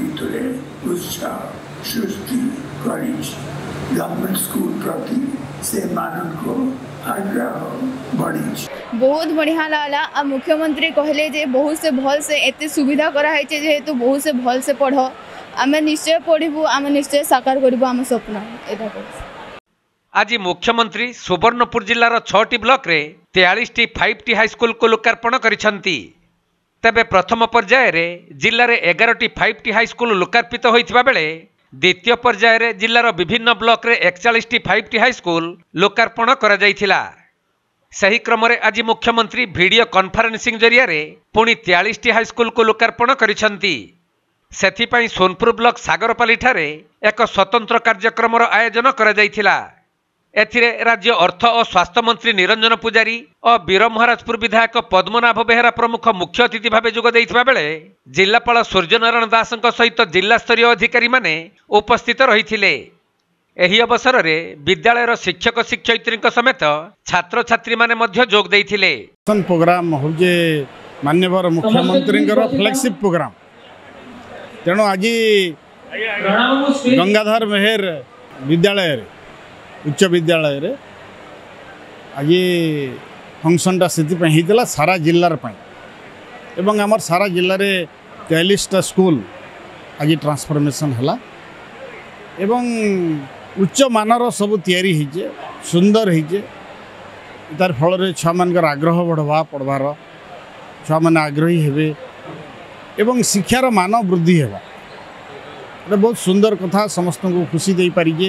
ভিতরে উৎসাহ সৃষ্টি করেছে গভর্নমেন্ট স্কুল প্রতি সে মানুষ আগ্রহ বড়িছে ବହୁତ ବଢ଼ିଆ ଲାଗ୍ଲା ଆଉ ମୁଖ୍ୟମନ୍ତ୍ରୀ କହିଲେ ଯେ ବହୁତ ସେ ଭଲସେ ଏତେ ସୁବିଧା କରାହେଇଛେ ଯେହେତୁ ବହୁତ ସେ ଭଲସେ ପଢ଼ ଆମେ ନିଶ୍ଚୟ ପଢ଼ିବୁ ଆମେ ନିଶ୍ଚୟ ସାକାର କରିବୁ ଆମ ସ୍ୱପ୍ନ ଏଇଟା କହୁଛୁ ଆଜି ମୁଖ୍ୟମନ୍ତ୍ରୀ ସୁବର୍ଣ୍ଣପୁର ଜିଲ୍ଲାର ଛଅଟି ବ୍ଲକରେ ତେୟାଳିଶଟି ଫାଇଭ୍ ଟି ହାଇସ୍କୁଲକୁ ଲୋକାର୍ପଣ କରିଛନ୍ତି ତେବେ ପ୍ରଥମ ପର୍ଯ୍ୟାୟରେ ଜିଲ୍ଲାରେ ଏଗାରଟି ଫାଇଭ୍ ଟି ହାଇସ୍କୁଲ ଲୋକାର୍ପିତ ହୋଇଥିବା ବେଳେ ଦ୍ୱିତୀୟ ପର୍ଯ୍ୟାୟରେ ଜିଲ୍ଲାର ବିଭିନ୍ନ ବ୍ଲକରେ ଏକଚାଳିଶଟି ଫାଇଭ୍ ଟି ହାଇସ୍କୁଲ ଲୋକାର୍ପଣ କରାଯାଇଥିଲା ସେହି କ୍ରମରେ ଆଜି ମୁଖ୍ୟମନ୍ତ୍ରୀ ଭିଡ଼ିଓ କନଫରେନ୍ସିଂ ଜରିଆରେ ପୁଣି ତେୟାଳିଶଟି ହାଇସ୍କୁଲକୁ ଲୋକାର୍ପଣ କରିଛନ୍ତି ସେଥିପାଇଁ ସୋନପୁର ବ୍ଲକ ସାଗରପାଲିଠାରେ ଏକ ସ୍ୱତନ୍ତ୍ର କାର୍ଯ୍ୟକ୍ରମର ଆୟୋଜନ କରାଯାଇଥିଲା ଏଥିରେ ରାଜ୍ୟ ଅର୍ଥ ଓ ସ୍ୱାସ୍ଥ୍ୟମନ୍ତ୍ରୀ ନିରଞ୍ଜନ ପୂଜାରୀ ଓ ବୀର ମହାରାଜପୁର ବିଧାୟକ ପଦ୍ମନାଭ ବେହେରା ପ୍ରମୁଖ ମୁଖ୍ୟ ଅତିଥି ଭାବେ ଯୋଗ ଦେଇଥିବା ବେଳେ ଜିଲ୍ଲାପାଳ ସୂର୍ଯ୍ୟନାରାୟଣ ଦାସଙ୍କ ସହିତ ଜିଲ୍ଲାସ୍ତରୀୟ ଅଧିକାରୀମାନେ ଉପସ୍ଥିତ ରହିଥିଲେ ଏହି ଅବସରରେ ବିଦ୍ୟାଳୟର ଶିକ୍ଷକ ଶିକ୍ଷୟିତ୍ରୀଙ୍କ ସମେତ ଛାତ୍ରଛାତ୍ରୀମାନେ ମଧ୍ୟ ଯୋଗ ଦେଇଥିଲେ ପ୍ରୋଗ୍ରାମ ହେଉଛି ମାନ୍ୟବର ମୁଖ୍ୟମନ୍ତ୍ରୀଙ୍କର ଫ୍ଲେକ୍ସିପ୍ ପ୍ରୋଗ୍ରାମ ତେଣୁ ଆଜି ଗଙ୍ଗାଧର ମେହେର ବିଦ୍ୟାଳୟରେ ଉଚ୍ଚ ବିଦ୍ୟାଳୟରେ ଆଜି ଫଙ୍କସନ୍ଟା ସେଥିପାଇଁ ହେଇଥିଲା ସାରା ଜିଲ୍ଲାର ପାଇଁ ଏବଂ ଆମର ସାରା ଜିଲ୍ଲାରେ ତେୟାଳିଶଟା ସ୍କୁଲ ଆଜି ଟ୍ରାନ୍ସଫର୍ମେସନ୍ ହେଲା ଏବଂ ଉଚ୍ଚମାନର ସବୁ ତିଆରି ହେଇଛେ ସୁନ୍ଦର ହେଇଛେ ତାର ଫଳରେ ଛୁଆମାନଙ୍କର ଆଗ୍ରହ ବଢ଼ବା ପଢ଼ବାର ଛୁଆମାନେ ଆଗ୍ରହୀ ହେବେ ଏବଂ ଶିକ୍ଷାର ମାନ ବୃଦ୍ଧି ହେବା ଏଇଟା ବହୁତ ସୁନ୍ଦର କଥା ସମସ୍ତଙ୍କୁ ଖୁସି ଦେଇପାରିଛେ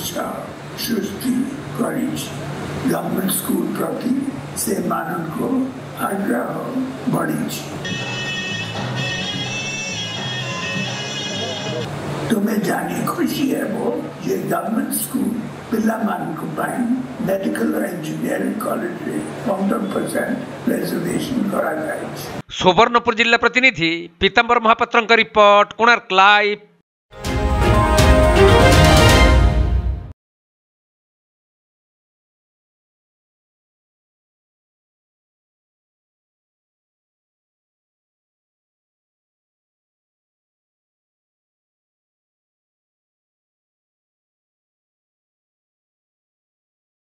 शिक्षा सृष्टि कॉलेज गवर्नमेंट स्कूल प्रति से मानव को आग्रह बढ़ी तुम्हें जानी खुशी है वो ये गवर्नमेंट स्कूल పిల్లమానుకు పై మెడికల్ ఇంజనీరింగ్ కాలేజీ వందన్ పర్సెంట్ రిజర్వేషన్ କରାଯାଇଛି ସୁବର୍ଣ୍ଣପୁର ଜିଲ୍ଲା ପ୍ରତିନିଧି ପୀତାମ୍ବର ମହାପାତ୍ରଙ୍କ ରିପୋର୍ଟ କୋଣାର୍କ ଲାଇଭ୍